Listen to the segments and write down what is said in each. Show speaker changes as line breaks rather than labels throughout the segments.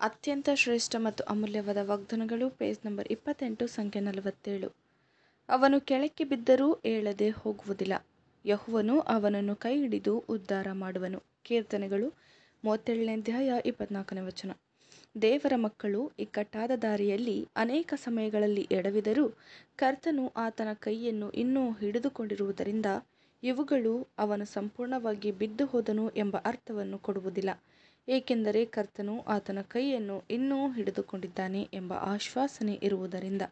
ಅತ್ಯಂತ ಶ್ರೇಷ್ಠ ಮತ್ತು ಅಮೂಲ್ಯವಾದ ವಾಗ್ದಾನಗಳು. ಪೇಜ್ ನಂಬರ್ ಇಪ್ಪತ್ತೆಂಟು, ಸಂಖ್ಯೆ ನಲವತ್ತೇಳು. ಅವನು ಕೆಳಕ್ಕೆ ಬಿದ್ದರೂ ಏಳದೆ ಹೋಗುವುದಿಲ್ಲ. ಯಹುವನು ಅವನನ್ನು ಕೈ ಹಿಡಿದು ಉದ್ಧಾರ ಮಾಡುವನು. ಕೀರ್ತನೆಗಳು ಮೂವತ್ತೇಳನೇ ಅಧ್ಯಾಯ ಇಪ್ಪತ್ನಾಲ್ಕನೇ ವಚನ. ದೇವರ ಮಕ್ಕಳು ಇಕ್ಕಟ್ಟಾದ ದಾರಿಯಲ್ಲಿ ಅನೇಕ ಸಮಯಗಳಲ್ಲಿ ಎಡವಿದರೂ ಕರ್ತನು ಆತನ ಕೈಯನ್ನು ಇನ್ನೂ ಹಿಡಿದುಕೊಂಡಿರುವುದರಿಂದ ಇವುಗಳು ಅವನು ಸಂಪೂರ್ಣವಾಗಿ ಬಿದ್ದು ಹೋದನು ಎಂಬ ಅರ್ಥವನ್ನು ಕೊಡುವುದಿಲ್ಲ. ಏಕೆಂದರೆ ಕರ್ತನು ಆತನ ಕೈಯನ್ನು ಇನ್ನೂ ಹಿಡಿದುಕೊಂಡಿದ್ದಾನೆ ಎಂಬ ಆಶ್ವಾಸನೆ ಇರುವುದರಿಂದ.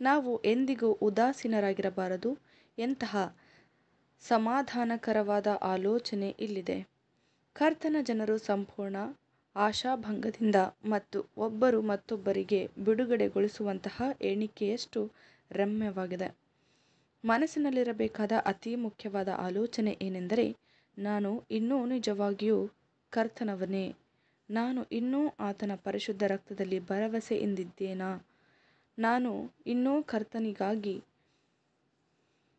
ನಾವು ಎಂದಿಗೂ ಉದಾಸೀನರಾಗಿರಬಾರದು. ಎಂತಹ ಸಮಾಧಾನಕರವಾದ ಆಲೋಚನೆ ಇಲ್ಲಿದೆ. ಕರ್ತನ ಜನರು ಸಂಪೂರ್ಣ ಆಶಾಭಂಗದಿಂದ ಮತ್ತು ಒಬ್ಬರು ಮತ್ತೊಬ್ಬರಿಗೆ ಬಿಡುಗಡೆಗೊಳಿಸುವಂತಹ ಎಣಿಕೆಯಷ್ಟು ರಮ್ಯವಾಗಿದೆ. ಮನಸ್ಸಿನಲ್ಲಿರಬೇಕಾದ ಅತಿ ಮುಖ್ಯವಾದ ಆಲೋಚನೆ ಏನೆಂದರೆ, ನಾನು ಇನ್ನೂ ನಿಜವಾಗಿಯೂ ಕರ್ತನವನೇ, ನಾನು ಇನ್ನೂ ಆತನ ಪರಿಶುದ್ಧ ರಕ್ತದಲ್ಲಿ ಭರವಸೆಯಿಂದಿದ್ದೇನಾ ನಾನು ಇನ್ನೂ ಕರ್ತನಿಗಾಗಿ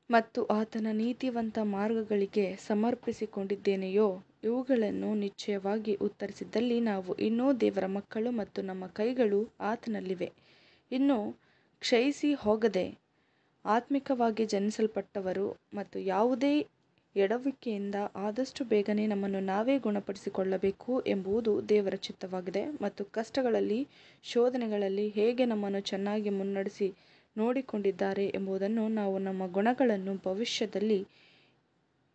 ಮತ್ತು ಆತನ ನೀತಿವಂತ ಮಾರ್ಗಗಳಿಗೆ ಸಮರ್ಪಿಸಿಕೊಂಡಿದ್ದೇನೆಯೋ? ಇವುಗಳನ್ನು ನಿಶ್ಚಯವಾಗಿ ಉತ್ತರಿಸಿದ್ದಲ್ಲಿ ನಾವು ಇನ್ನೂ ದೇವರ ಮಕ್ಕಳು ಮತ್ತು ನಮ್ಮ ಕೈಗಳು ಆತನಲ್ಲಿವೆ. ಇನ್ನೂ ಕ್ಷಯಿಸಿ ಹೋಗದೆ ಆತ್ಮಿಕವಾಗಿ ಜನಿಸಲ್ಪಟ್ಟವರು ಮತ್ತು ಯಾವುದೇ ಎಡವುವಿಕೆಯಿಂದ ಆದಷ್ಟು ಬೇಗನೆ ನಮ್ಮನ್ನು ನಾವೇ ಗುಣಪಡಿಸಿಕೊಳ್ಳಬೇಕು ಎಂಬುದು ದೇವರ ಚಿತ್ತವಾಗಿದೆ. ಮತ್ತು ಕಷ್ಟಗಳಲ್ಲಿ, ಶೋಧನೆಗಳಲ್ಲಿ ಹೇಗೆ ನಮ್ಮನ್ನು ಚೆನ್ನಾಗಿ ಮುನ್ನಡೆಸಿ ನೋಡಿಕೊಂಡಿದ್ದಾರೆ ಎಂಬುದನ್ನು ನಾವು ನಮ್ಮ ಗುಣಗಳನ್ನು ಭವಿಷ್ಯದಲ್ಲಿ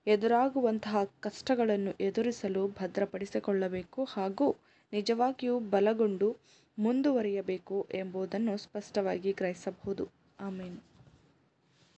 ಎದುರಾಗುವಂತಹ ಕಷ್ಟಗಳನ್ನು ಎದುರಿಸಲು ಭದ್ರಪಡಿಸಿಕೊಳ್ಳಬೇಕು ಹಾಗೂ ನಿಜವಾಗಿಯೂ ಬಲಗೊಂಡು ಮುಂದುವರಿಯಬೇಕು ಎಂಬುದನ್ನು ಸ್ಪಷ್ಟವಾಗಿ ಗ್ರಹಿಸಬಹುದು. ಆಮೇನ್.